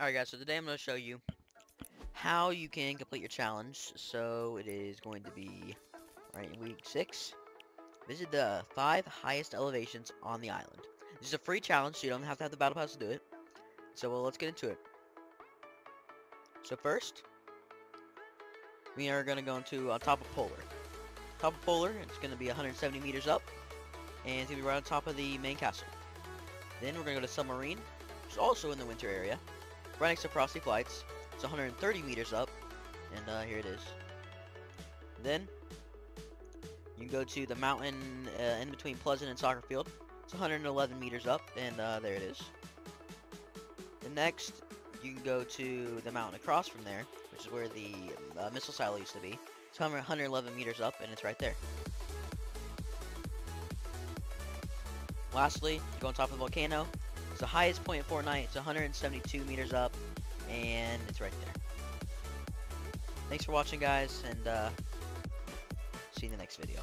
Alright guys, so today I'm going to show you how you can complete your challenge. So it is going to be right in week 6. Visit the 5 highest elevations on the island. This is a free challenge, so you don't have to have the battle pass to do it. So well, let's get into it. So first, we are going to go into on top of Polar. Top of Polar, it's going to be 170 meters up, and it's going to be right on top of the main castle. Then we're going to go to Submarine, which is also in the winter area right next to Frosty Flights. It's 130 meters up, and uh, here it is. Then, you can go to the mountain uh, in between Pleasant and Soccer Field. It's 111 meters up, and uh, there it is. The next, you can go to the mountain across from there, which is where the uh, missile silo used to be. It's 111 meters up, and it's right there. Lastly, you go on top of the volcano, it's the highest point at Fortnite. It's 172 meters up, and it's right there. Thanks for watching, guys, and uh, see you in the next video.